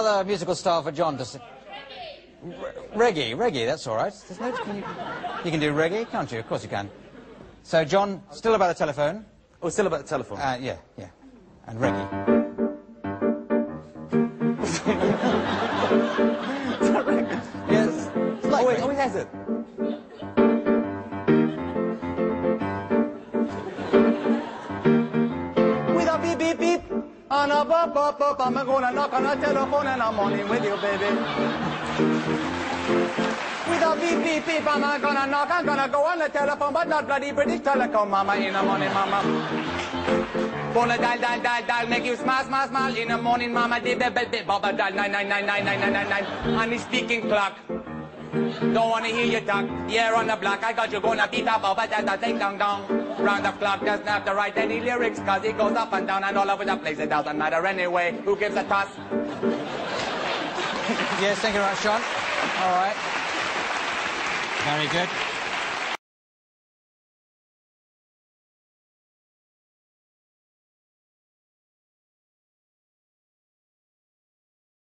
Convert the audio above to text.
Other musical style for John to sing. Reggae, reggae, that's all right. There's no, can you, you can do reggae, can't you? Of course you can. So, John, still about the telephone? Oh, still about the telephone. Uh, yeah, yeah. And reggae. yes. Like oh, wait, oh, he has it. On a bop, bop, bop. I'm gonna knock on a telephone and I'm on it with you, baby. With a beep, beep, beep. I'm gonna knock, I'm gonna go on the telephone, but not bloody British Telecom, mama, in the morning, mama. Gonna dial, dial, dial, dial, make you smile, smile, smile in the morning, mama. Dip, dip, dip, dip, baba, dial, nine, nine, nine, nine, nine, nine, nine, nine. On the speaking clock. Don't wanna hear you talk. Yeah, on the block, I got you gonna beat up, baba, that da, ding, dong, dong. Round the clock, doesn't have to write any lyrics, cause it goes up and down and all over the place. It doesn't matter anyway. Who gives a toss? Yes, thank you very much, John. All right. Very good.